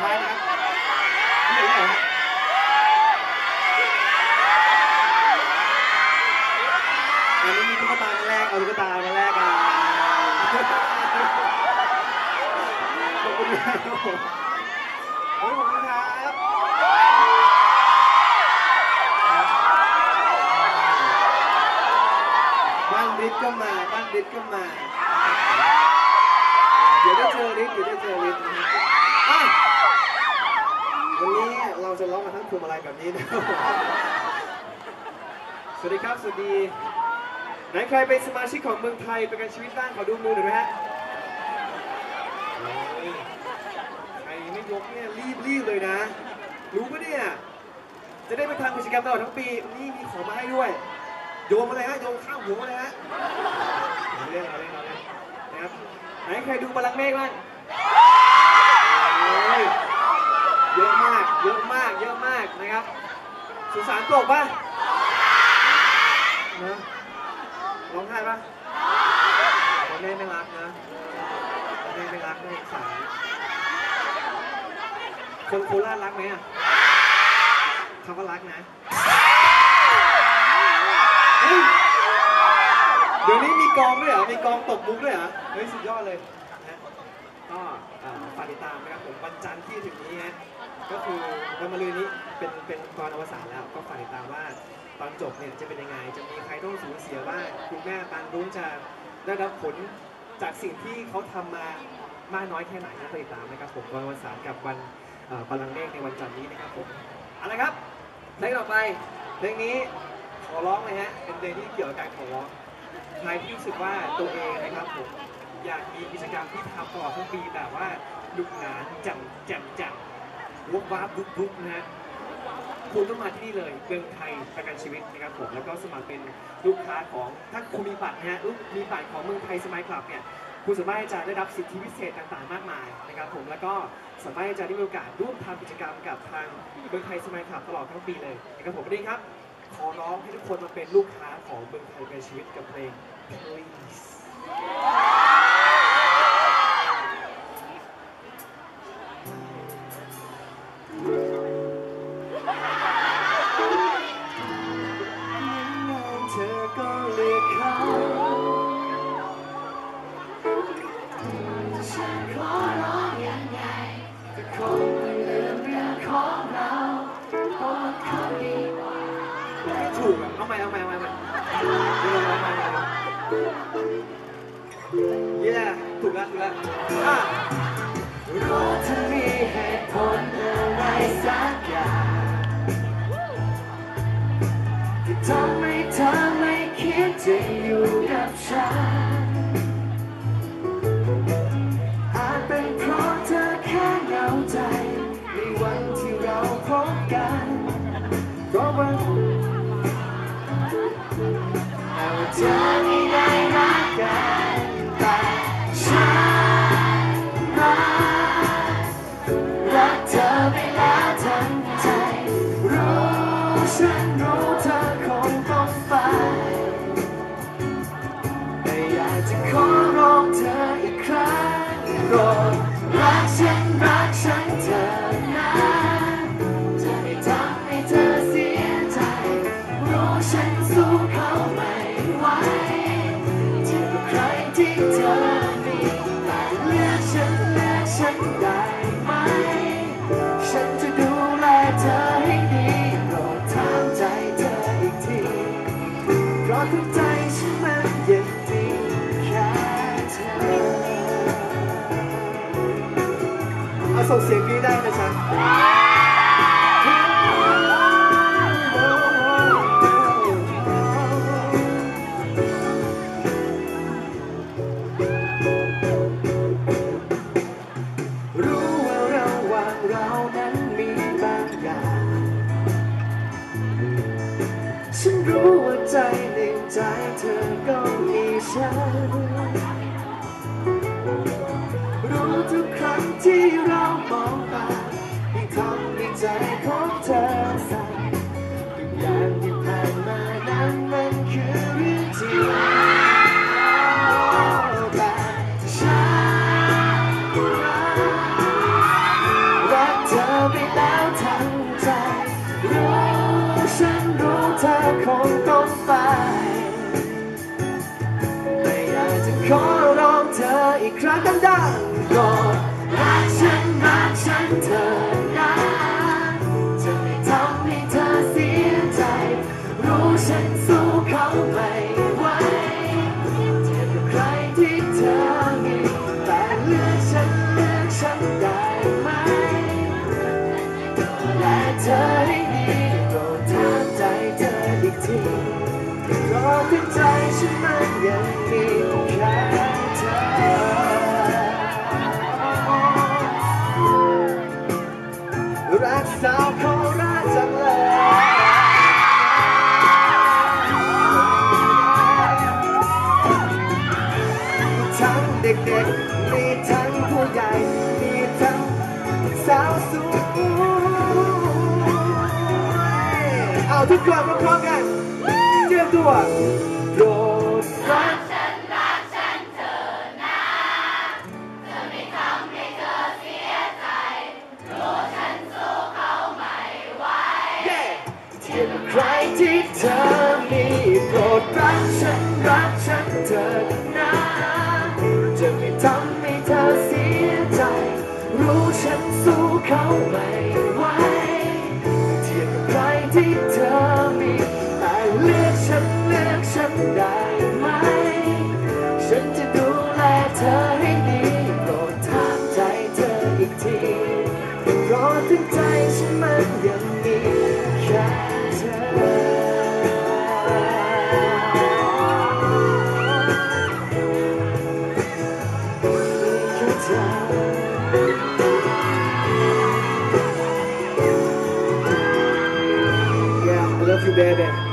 ท้ายนะอันนี้มีตุ๊กตามาแรกเอาตุ๊กตามาแรกกันขอบคุณครับผมขอบคุณครับบ้านฤทธิ์ก็มาบ้านฤทธิ์ก็มา เดี๋ยวได้เจอฤทธิ์เดี๋ยวได้เจอฤทธิ์นะฮะอะวันนี้ เราจะร้องกันทั้งพวงมาลัยแบบนี้นะสวัสดีครับ สวัสดีไหนใครเป็นสมาชิกของเมืองไทยประกันชีวิตบ้างขอดูมือหน่อยไหมฮะใครไม่ยกเนี่ยรีบรีบเลยนะ รู้ปะเนี่ย จะได้ไปทำกิจกรรมตลอดทั้งปี นี่มีของมาให้ด้วย โยมาเลยฮะ โยนข้างหัวมาเลยฮะเล่นเอาเล่นเอาเล่นนะครับ ไหนใครดูบาลังเมฆบ้าง เยอะมาก เยอะมาก เยอะมากนะครับ สุสานตกป่ะนะร้องไห้ป่ะพ่อแม่ไม่รักนะพ่อแม่ไม่รักไม่สงสารคนโคราชรักไหมอะเขาก็รักนะเดี๋ยวนี้มีกองด้วยเหรอ มีกองตกมุกด้วยเหรอ เฮ้ย สุดยอดเลยนะก็ฝากติดตามนะครับผมวันจันทร์ที่ถึงนี้ฮะ ก็คือวันมะรืนนี้เป็นเป็นตอนอวสานแล้วก็ฝากติดตามว่าตอนจบเนี่ยจะเป็นยังไง จะมีใครต้องสูญเสียบ้างคุณแม่ปานรุ้งจะได้รับผลจากสิ่งที่เขาทำมามากน้อยแค่ไหนนะติดตามนะครับผมวันอวสานกับวันพลังเมฆในวันจันทร์นี้นะครับผมเอาละครับเพลงต่อไปเพลงนี้ขอร้องเลยฮะเป็นเพลงที่เกี่ยวกับการขอร้องใครที่รู้สึกว่าตัวเองนะครับผมอยากมีกิจกรรมที่ทำตลอดทั้งปีแบบว่าลุกหนานจ่มแจ่มแจ่ม วกวาบบุกบุกนะฮะคุณต้องมาที่นี่เลยเมืองไทยประกันชีวิตนะครับผมแล้วก็สมัครเป็นลูกค้าของถ้าคุณมีบัตรนะฮะมีบัตรของเมืองไทยสมัยคลับเนี่ยคุณสามารถจะได้รับสิทธิพิเศษต่างๆ มากมายนะครับผมแล้วก็สามารถจะได้มีโอกาสร่วมทำกิจกรรมกับทางเมืองไทยสมัยคลับตลอดทั้งปีเลยนะครับผมวันนี้ครับขอร้องให้ทุกคนมาเป็นลูกค้าของเมืองไทยประกันชีวิตกับเพลง please เย้ถูกแล้วถูกแล้วอะรอเธอมีเหตุผลอะไรสักอย่างที่ทำให้เธอไม่คิดจะอยู่กับฉัน สู้เขาไม่ไหวเจ็บใครที่เธอมีแต่เลือกฉันเลือกฉันได้ไหม ฉันจะดูแลเธอให้ดีโปรดถามใจเธออีกที เพราะทุกใจฉันมันยังมีแค่เธอเอาส่งเสียงกรี๊ดได้นะจ๊ะ เรานั้นมีบางอย่าง ฉันรู้ว่าใจในใจเธอก็มีฉัน รู้ทุกครั้งที่เรามองตาที่ทำให้ใจของเธอ โปรดรักฉันรักฉันเธอนะจะไม่ทำให้เธอเสียใจ รู้ฉันสู้เขาไม่ไหวเทียบกับใครที่เธอมีแต่เลือกฉันเลือกฉันได้ไหมและเธอให้ดีโปรดถามใจเธออีกทีเพราะที่ใจฉันมัน มีทั้งผู้ใหญ่ มีทั้งสาวสวยเอาทุกคนมาพร้อมกันเตรียมตัวโปรดรักฉันรักฉันเธอนะจะไม่ทำให้เธอเสียใจโปรดฉันสู้เขาไม่ไหวทียบกับใครที่เธอมีโปรดรักฉันรักฉันเธอนะจะไม่ทำ เขาไม่ไหวเทียบกับใครที่เธอมีแต่เลือกฉันเลือกฉันได้ไหม ฉันจะดูแลเธอให้ดีโปรดถามใจเธออีกทีเพราะถึงใจฉันมันยังมีแค่ Dada.